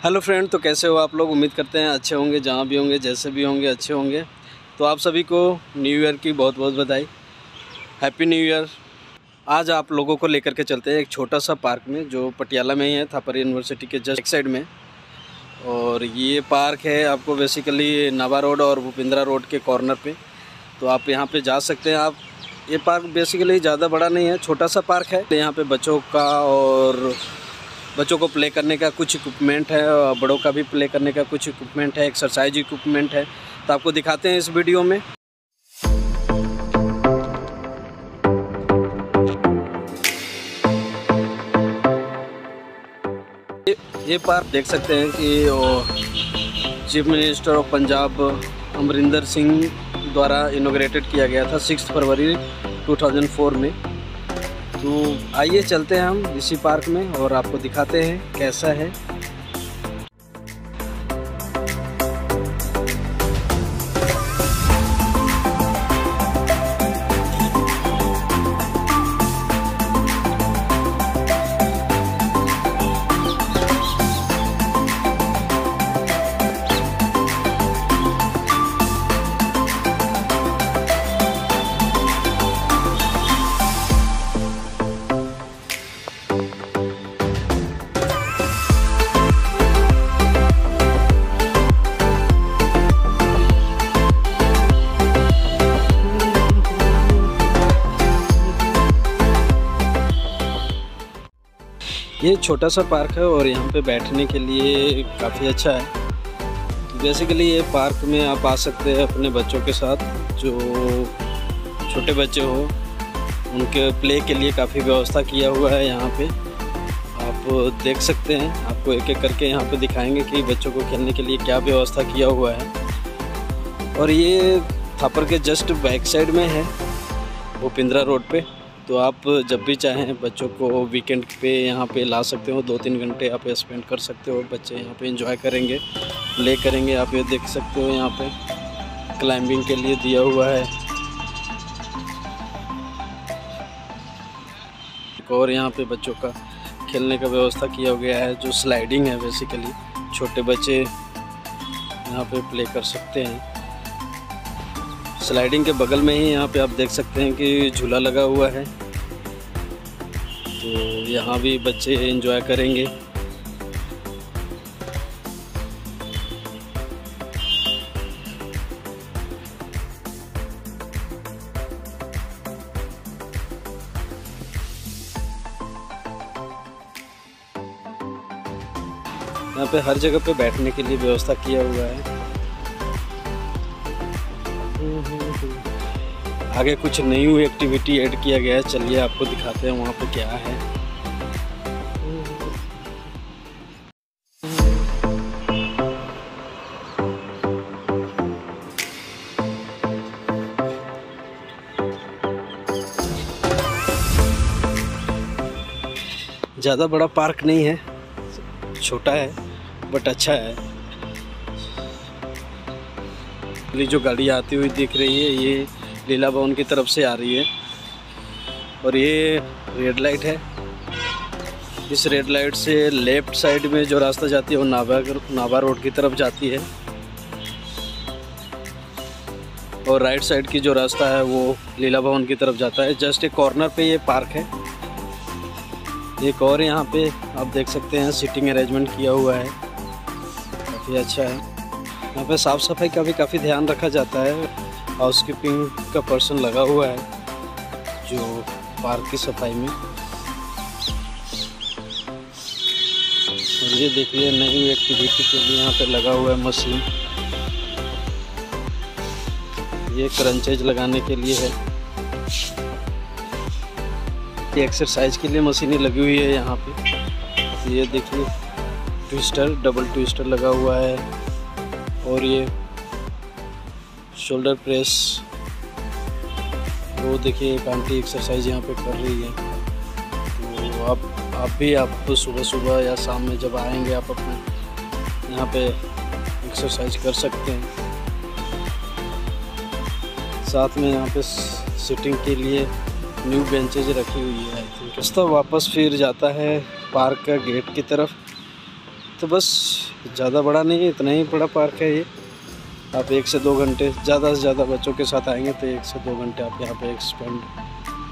Hello friend तो कैसे हो आप लोग? उम्मीद करते हैं अच्छे होंगे, जहाँ भी होंगे, जैसे भी होंगे, अच्छे होंगे। तो आप सभी को न्यू ईयर की बहुत बहुत बधाई। हैप्पी न्यू ईयर आज आप लोगों को लेकर के चलते हैं एक छोटा सा पार्क में, जो पटियाला में ही है, थापर यूनिवर्सिटी के जस्ट एक साइड में। और ये पार्क है आपको बेसिकली नवा रोड और भूपिंद्रा रोड के कॉर्नर पर तो आप यहाँ पर जा सकते हैं। आप, ये पार्क बेसिकली ज़्यादा बड़ा नहीं है, छोटा सा पार्क है। यहाँ पर बच्चों का और बच्चों को प्ले करने का कुछ इक्विपमेंट है बड़ों का भी प्ले करने का कुछ इक्विपमेंट है एक्सरसाइज इक्विपमेंट है। तो आपको दिखाते हैं इस वीडियो में। ये, पार्क देख सकते हैं कि chief minister of Punjab Amarinder Singh द्वारा इनोग्रेटेड किया गया था सिक्स फरवरी 2004 में। तो आइए चलते हैं हम इसी पार्क में और आपको दिखाते हैं कैसा है। ये छोटा सा पार्क है और यहाँ पे बैठने के लिए काफ़ी अच्छा है। बेसिकली ये पार्क में आप आ सकते हैं अपने बच्चों के साथ, जो छोटे बच्चे हो। उनके प्ले के लिए काफ़ी व्यवस्था किया हुआ है यहाँ पे। आप देख सकते हैं, आपको एक एक करके यहाँ पे दिखाएँगे कि बच्चों को खेलने के लिए क्या व्यवस्था किया हुआ है। और ये थापर के जस्ट बैक साइड में है भूपिंद्रा रोड पे। तो आप जब भी चाहें बच्चों को वीकेंड पे यहाँ पे ला सकते हो दो तीन घंटे आप स्पेंड कर सकते हो, बच्चे यहाँ पे एंजॉय करेंगे प्ले करेंगे, आप ये देख सकते हो यहाँ पे क्लाइंबिंग के लिए दिया हुआ है। और यहाँ पे बच्चों का खेलने का व्यवस्था किया गया है, जो स्लाइडिंग है बेसिकली छोटे बच्चे यहाँ पे प्ले कर सकते हैं। स्लाइडिंग के बगल में ही यहाँ पे आप देख सकते हैं कि झूला लगा हुआ है। यहाँ भी बच्चे एंजॉय करेंगे। यहाँ पे हर जगह पे बैठने के लिए व्यवस्था किया हुआ है। आगे कुछ न्यू एक्टिविटी ऐड किया गया है। चलिए आपको दिखाते हैं वहाँ पे क्या है। ज़्यादा बड़ा पार्क नहीं है, छोटा है बट अच्छा है। जो गाड़ी आती हुई दिख रही है, ये लीला भवन की तरफ़ से आ रही है। और ये रेड लाइट है। इस रेड लाइट से लेफ़्ट साइड में जो रास्ता जाती है, वो नाभा नाभा रोड की तरफ़ जाती है। और राइट साइड की जो रास्ता है, वो लीला भवन की तरफ़ जाता है। जस्ट एक कॉर्नर पे ये पार्क है। एक और यहाँ पे आप देख सकते हैं सीटिंग अरेंजमेंट किया हुआ है। काफ़ी अच्छा है। यहाँ पे साफ़ सफ़ाई का भी काफ़ी ध्यान रखा जाता है। हाउस कीपिंग का पर्सन लगा हुआ है, जो पार्क की सफ़ाई में। और ये देखिए, नई एक्टिविटी के लिए यहाँ पे लगा हुआ है मशीन ये क्रंचेज लगाने के लिए है। ये एक्सरसाइज के लिए मशीनें लगी हुई है यहाँ पे। ये देखिए ट्विस्टर डबल ट्विस्टर लगा हुआ है। और ये शोल्डर प्रेस वो देखिए एक आंटी एक्सरसाइज यहाँ पे कर रही है। तो आप आप भी, आप सुबह सुबह या शाम में जब आएँगे, आप अपने यहाँ पे एक्सरसाइज कर सकते हैं। साथ में यहाँ पे सिटिंग के लिए न्यू बेंचेज रखी हुई है। रास्ता वापस फिर जाता है पार्क का गेट की तरफ़। तो बस, ज़्यादा बड़ा नहीं है, इतना ही बड़ा पार्क है ये। आप एक से दो घंटे, ज़्यादा से ज़्यादा बच्चों के साथ आएँगे तो एक से दो घंटे आप यहाँ पे एक स्पेंड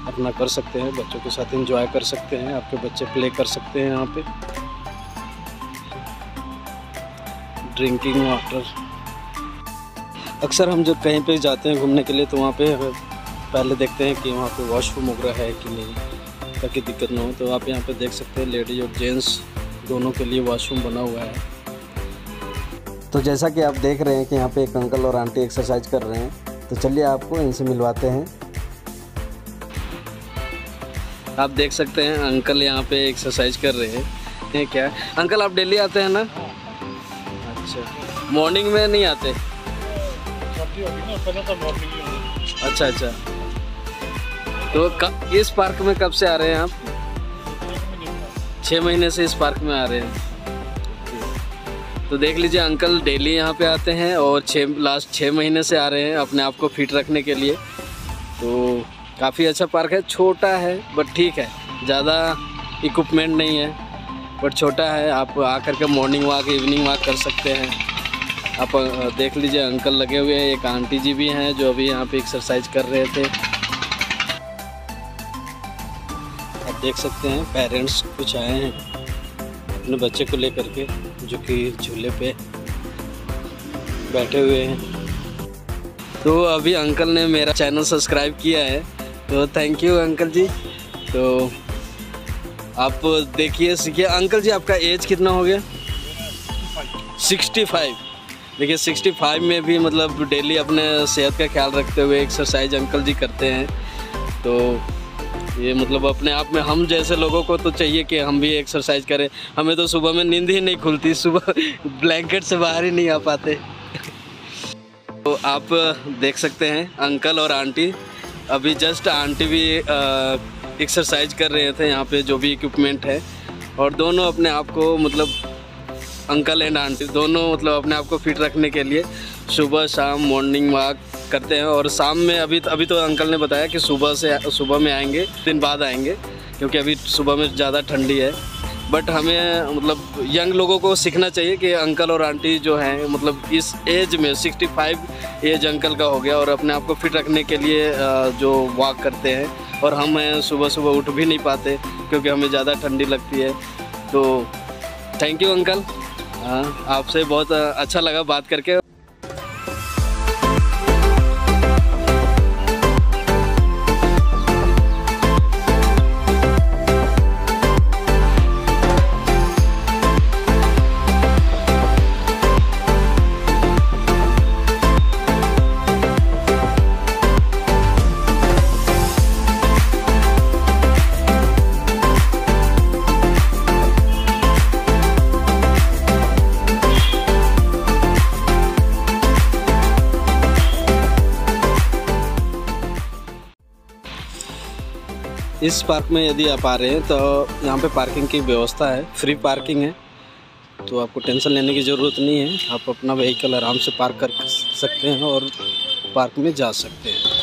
अपना कर सकते हैं, बच्चों के साथ इंजॉय कर सकते हैं, आपके बच्चे प्ले कर सकते हैं यहाँ पे। ड्रिंकिंग वाटर अक्सर हम जब कहीं पे जाते हैं घूमने के लिए तो वहाँ पे पहले देखते हैं कि वहाँ पे वॉशरूम वगैरह है कि नहीं, ताकि दिक्कत ना हो। तो आप यहाँ पे देख सकते हैं लेडीज़ और जेंट्स दोनों के लिए वॉशरूम बना हुआ है। तो जैसा कि आप देख रहे हैं कि यहाँ पे एक अंकल और आंटी एक्सरसाइज कर रहे हैं तो चलिए आपको इनसे मिलवाते हैं। आप देख सकते हैं, अंकल यहाँ पे एक्सरसाइज कर रहे हैं। ये क्या? अंकल, आप डेली आते हैं ना? अच्छा। मॉर्निंग में नहीं आते? अच्छा अच्छा। तो कब, इस पार्क में कब से आ रहे हैं आप? छः महीने से इस पार्क में आ रहे हैं। तो देख लीजिए, अंकल डेली यहाँ पे आते हैं और छः लास्ट छः महीने से आ रहे हैं अपने आप को फिट रखने के लिए। तो काफ़ी अच्छा पार्क है, छोटा है बट ठीक है। ज़्यादा इक्विपमेंट नहीं है बट छोटा है। आप आकर के मॉर्निंग वॉक इवनिंग वॉक कर सकते हैं। आप देख लीजिए, अंकल लगे हुए हैं, एक आंटी जी भी हैं जो अभी यहाँ पे एक्सरसाइज कर रहे थे। आप देख सकते हैं पेरेंट्स कुछ आए हैं, अपने बच्चे को लेकर के। जो कि झूले पे बैठे हुए हैं। तो अभी अंकल ने मेरा चैनल सब्सक्राइब किया है तो थैंक यू अंकल जी। तो आप देखिए, सीखिए। अंकल जी, आपका एज कितना हो गया? सिक्सटी फाइव देखिए सिक्सटी फाइव में भी मतलब डेली अपने सेहत का ख्याल रखते हुए एक्सरसाइज अंकल जी करते हैं। तो ये मतलब अपने आप में हम जैसे लोगों को तो चाहिए कि हम भी एक्सरसाइज करें। हमें तो सुबह में नींद ही नहीं खुलती, सुबह ब्लैंकेट से बाहर ही नहीं आ पाते। तो आप देख सकते हैं, अंकल और आंटी, अभी जस्ट आंटी भी एक्सरसाइज कर रहे थे यहाँ पे, जो भी इक्विपमेंट है। और दोनों अपने आप को मतलब अंकल एंड आंटी, दोनों मतलब अपने आप को फिट रखने के लिए सुबह, शाम मॉर्निंग वॉक करते हैं और शाम में अभी अभी तो अंकल ने बताया कि सुबह से, सुबह में आएँगे, दिन बाद आएँगे, क्योंकि अभी सुबह में ज़्यादा ठंडी है। बट हमें मतलब यंग लोगों को सीखना चाहिए कि अंकल और आंटी जो हैं मतलब इस एज में 65 एज अंकल का हो गया और अपने आप को फिट रखने के लिए जो वॉक करते हैं, और हम सुबह सुबह उठ भी नहीं पाते, क्योंकि हमें ज़्यादा ठंडी लगती है। तो थैंक यू अंकल। आपसे बहुत अच्छा लगा बात करके। इस पार्क में यदि आप आ रहे हैं तो यहाँ पे पार्किंग की व्यवस्था है। फ्री पार्किंग है। तो आपको टेंशन लेने की ज़रूरत नहीं है। आप अपना व्हीकल आराम से पार्क कर सकते हैं और पार्क में जा सकते हैं।